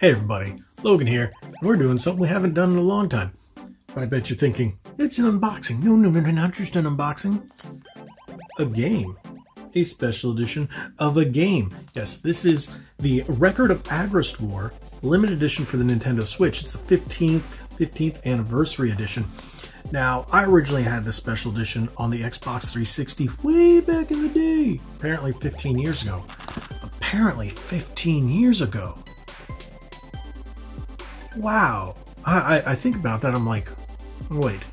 Hey everybody, Logan here, and we're doing something we haven't done in a long time. But I bet you're thinking, it's an unboxing. No, no, no, no, not just an unboxing. A game. A special edition of a game. Yes, this is the Record of Agarest War limited edition for the Nintendo Switch. It's the 15th, 15th anniversary edition. Now, I originally had this special edition on the Xbox 360 way back in the day. Apparently 15 years ago. Apparently 15 years ago wow. I, I, I think about that, I'm like, wait.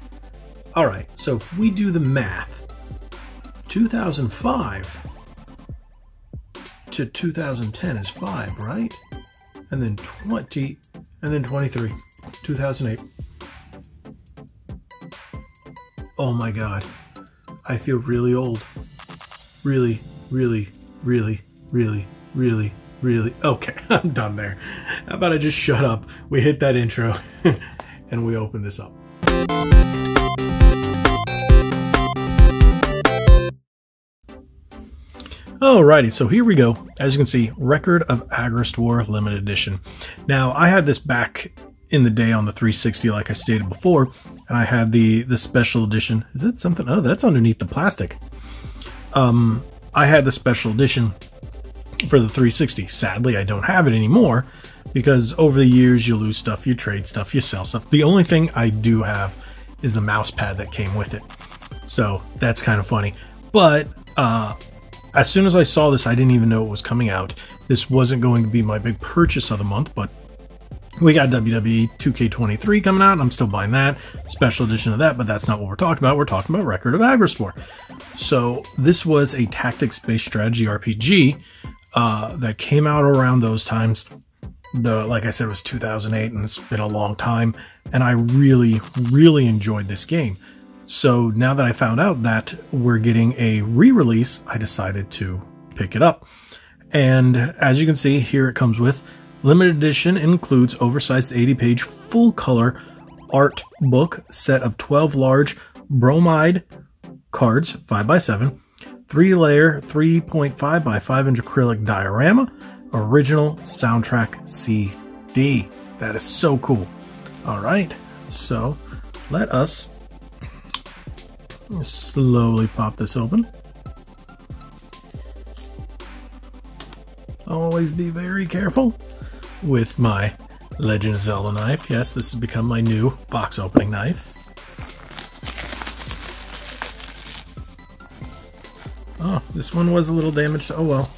All right, so if we do the math, 2005 to 2010 is 5, right? And then 20, and then 23, 2008. Oh my god. I feel really old. Really, really, really, really, really, really. Okay, I'm done there. How about I just shut up? We hit that intro and we open this up. Alrighty, so here we go. As you can see, Record of Agarest War Limited Edition. Now, I had this back in the day on the 360, like I stated before, and I had the the special edition. Is that something? Oh, that's underneath the plastic. Um, I had the special edition for the 360. Sadly, I don't have it anymore because over the years you lose stuff, you trade stuff, you sell stuff. The only thing I do have is the mouse pad that came with it. So that's kind of funny. But uh, as soon as I saw this, I didn't even know it was coming out. This wasn't going to be my big purchase of the month, but we got WWE 2K23 coming out, I'm still buying that. Special edition of that, but that's not what we're talking about. We're talking about Record of Agarest War. So this was a tactics-based strategy RPG uh, that came out around those times. The like I said it was 2008, and it's been a long time. And I really, really enjoyed this game. So now that I found out that we're getting a re-release, I decided to pick it up. And as you can see, here it comes with limited edition includes oversized 80-page full-color art book set of 12 large bromide cards, 5x7, three layer 3.5 by 5 inch acrylic diorama, original soundtrack CD. That is so cool. All right, so let us slowly pop this open. Always be very careful with my Legend of Zelda knife. Yes, this has become my new box opening knife. Oh, this one was a little damaged. Oh well.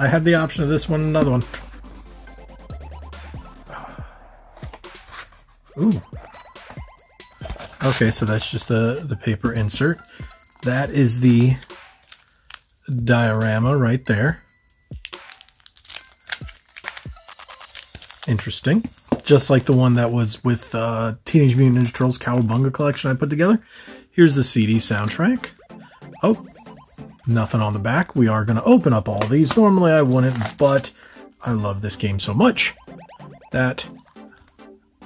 I had the option of this one another one. Ooh. Okay, so that's just the, the paper insert. That is the diorama right there. Interesting. Just like the one that was with uh, Teenage Mutant Ninja Turtles Cowabunga collection I put together. Here's the CD soundtrack. Oh, nothing on the back. We are going to open up all these. Normally I wouldn't, but I love this game so much that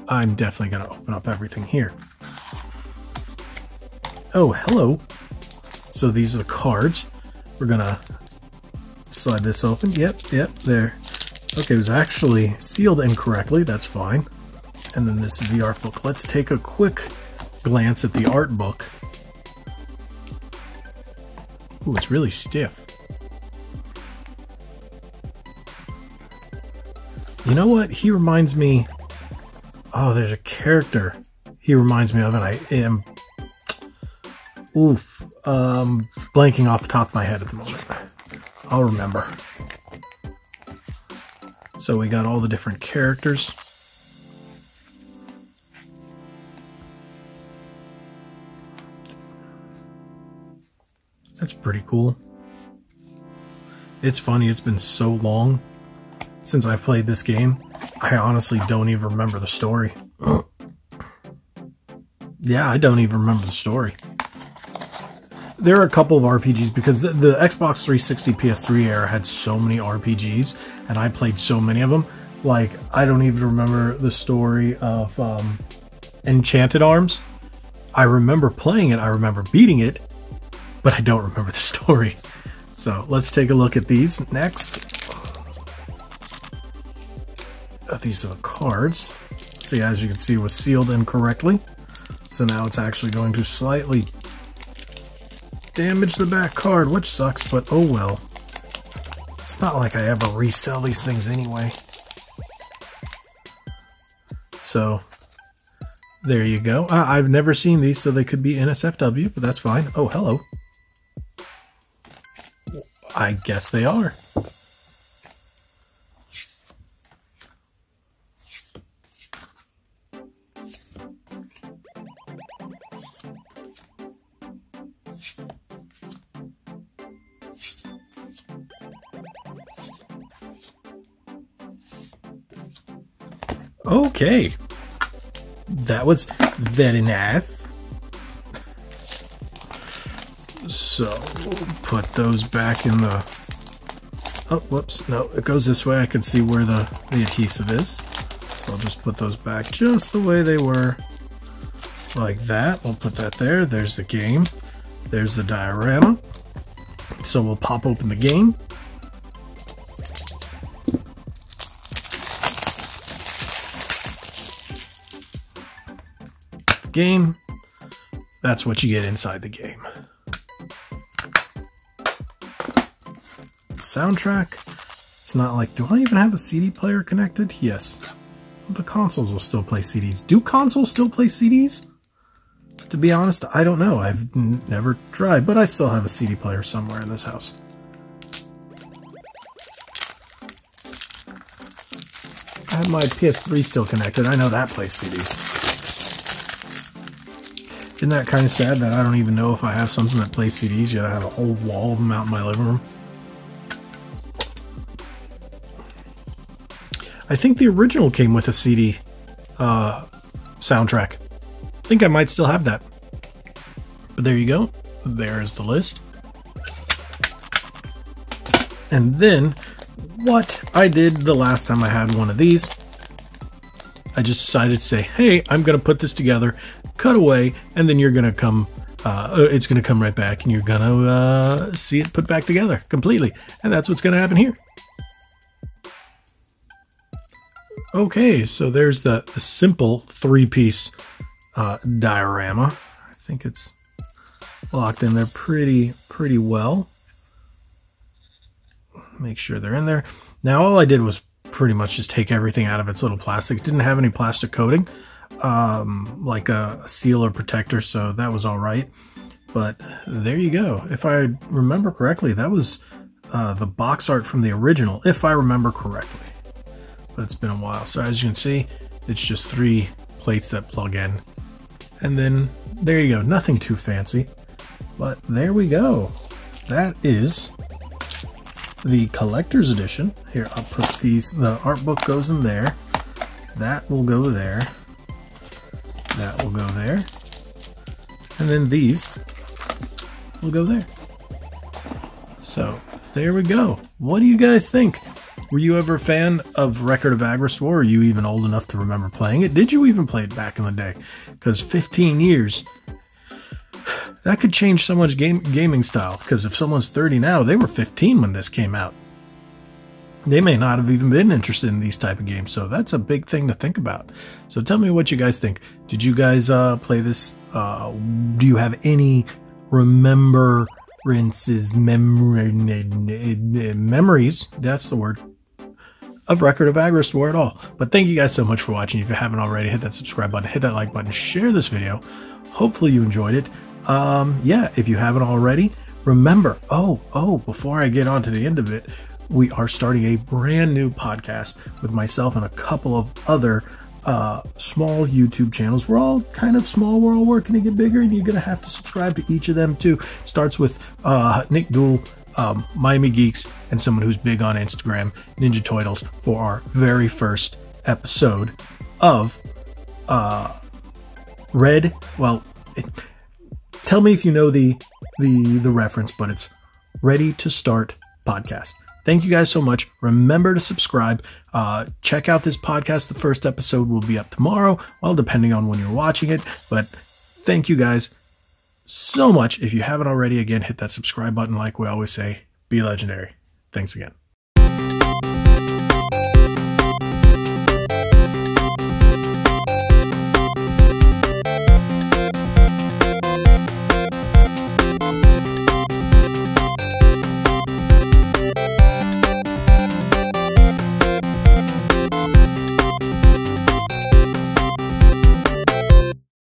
I'm definitely going to open up everything here. Oh, hello. So these are the cards. We're going to slide this open. Yep, yep, there. Okay, it was actually sealed incorrectly. That's fine. And then this is the art book. Let's take a quick glance at the art book. Ooh, it's really stiff. You know what? He reminds me... Oh, there's a character he reminds me of, and I am... Oof. Um, blanking off the top of my head at the moment. I'll remember. So we got all the different characters. Pretty cool. It's funny, it's been so long since I've played this game. I honestly don't even remember the story. yeah, I don't even remember the story. There are a couple of RPGs because the, the Xbox 360 PS3 era had so many RPGs and I played so many of them. Like, I don't even remember the story of um, Enchanted Arms. I remember playing it, I remember beating it, but I don't remember the story. So let's take a look at these next. these are the cards. See, as you can see, was sealed incorrectly. So now it's actually going to slightly damage the back card, which sucks, but oh well. It's not like I ever resell these things anyway. So, there you go. Uh, I've never seen these, so they could be NSFW, but that's fine. Oh, hello. I guess they are. Okay. That was very nice. So, put those back in the... Oh, whoops. No, it goes this way. I can see where the, the adhesive is. So I'll just put those back just the way they were. Like that. We'll put that there. There's the game. There's the diorama. So we'll pop open the game. game, that's what you get inside the game. Soundtrack, it's not like, do I even have a CD player connected? Yes. The consoles will still play CDs. Do consoles still play CDs? To be honest, I don't know. I've never tried, but I still have a CD player somewhere in this house. I have my PS3 still connected. I know that plays CDs. Isn't that kind of sad that I don't even know if I have something that plays CDs yet? I have a whole wall of them out in my living room. I think the original came with a CD uh, soundtrack. I think I might still have that. But there you go. There's the list. And then what I did the last time I had one of these, I just decided to say, hey, I'm going to put this together cut away, and then you're gonna come. Uh, it's gonna come right back, and you're gonna uh, see it put back together completely, and that's what's gonna happen here. Okay, so there's the, the simple three-piece uh, diorama. I think it's locked in there pretty pretty well. Make sure they're in there. Now all I did was pretty much just take everything out of its little plastic. It didn't have any plastic coating um, like a, seal or protector, so that was all right. But there you go. If I remember correctly, that was uh, the box art from the original, if I remember correctly. But it's been a while. So as you can see, it's just three plates that plug in. And then there you go. Nothing too fancy. But there we go. That is the collector's edition. Here, I'll put these, the art book goes in there. That will go there. That will go there. And then these will go there. So there we go. What do you guys think? Were you ever a fan of Record of Agarest War? Are you even old enough to remember playing it? Did you even play it back in the day? Because 15 years, that could change someone's game gaming style. Because if someone's 30 now, they were 15 when this came out they may not have even been interested in these type of games. So that's a big thing to think about. So tell me what you guys think. Did you guys uh, play this? Uh, do you have any remembrances, memory, memories? That's the word of Record of Agarest War at all. But thank you guys so much for watching. If you haven't already, hit that subscribe button, hit that like button, share this video. Hopefully you enjoyed it. Um, yeah, if you haven't already, remember, oh, oh, before I get on to the end of it, we are starting a brand new podcast with myself and a couple of other uh, small YouTube channels. We're all kind of small. We're all working to get bigger, and you're going to have to subscribe to each of them too. Starts with uh, Nick Dool, um, Miami Geeks, and someone who's big on Instagram, Ninja Toidles, for our very first episode of uh, Red. Well, it, tell me if you know the the the reference, but it's Ready to Start podcast. Thank you guys so much. Remember to subscribe. Uh, check out this podcast. The first episode will be up tomorrow, well, depending on when you're watching it. But thank you guys so much. If you haven't already, again, hit that subscribe button like we always say. Be legendary. Thanks again.